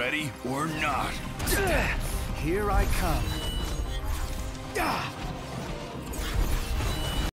Ready or not. Here I come.